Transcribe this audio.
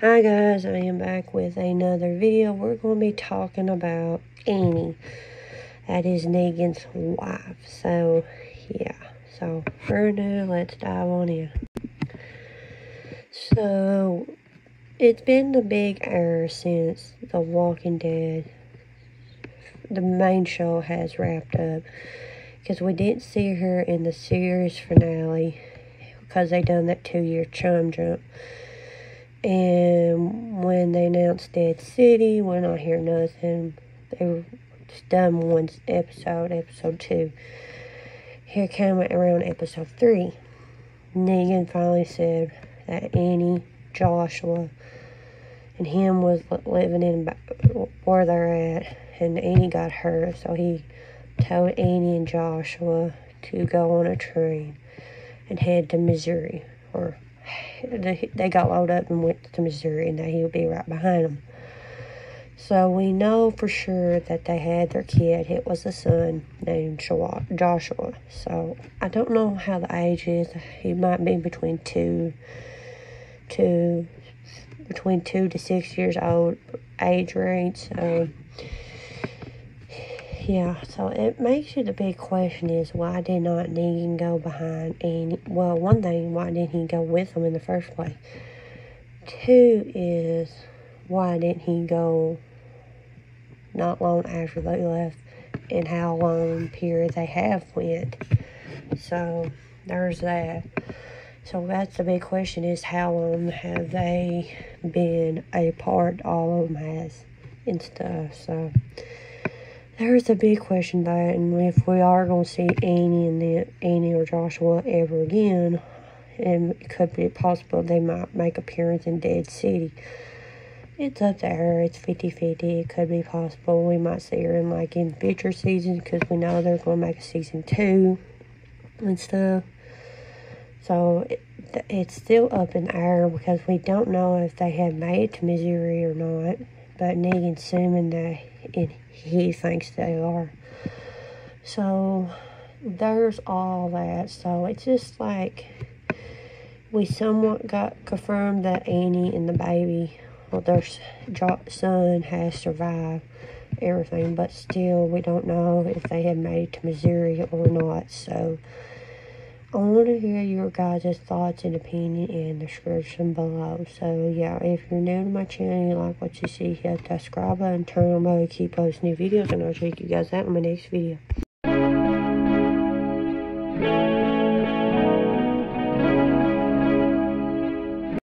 Hi guys, I am back with another video. We're going to be talking about Annie. That is Negan's wife. So, yeah. So, for now, let's dive on in. So, it's been the big error since The Walking Dead, the main show has wrapped up. Because we didn't see her in the series finale because they done that two-year chum jump. And when they announced Dead City, we don't hear nothing. They were just done one episode, episode two. Here came around episode three. Negan finally said that Annie, Joshua, and him was living in where they're at, and Annie got hurt, so he told Annie and Joshua to go on a train and head to Missouri, or they got loaded up and went to Missouri, and that he would be right behind them. So we know for sure that they had their kid. It was a son named Joshua. So I don't know how the age is. He might be between two, two, between two to six years old age range. So yeah, so it makes you the big question is why did not Negan go behind and well one thing why didn't he go with them in the first place? Two is why didn't he go not long after they left and how long period they have went. So there's that. So that's the big question is how long have they been apart all of them has and stuff. So there's a big question it, and if we are going to see Annie and the Annie or Joshua ever again, and it could be possible they might make appearance in Dead City. It's up to her. It's 50-50. It could be possible. We might see her in like in future seasons because we know they're going to make a season two and stuff. So it, it's still up in air because we don't know if they have made it to Missouri or not. But Negan's assuming that it, he thinks they are. So there's all that. So it's just like we somewhat got confirmed that Annie and the baby, well, their son has survived everything, but still we don't know if they have made it to Missouri or not. So I want to hear your guys' thoughts and opinion in the description below. So, yeah, if you're new to my channel and you like what you see, hit that subscribe button, turn on bell, keep posting new videos, and I'll check you guys out in my next video.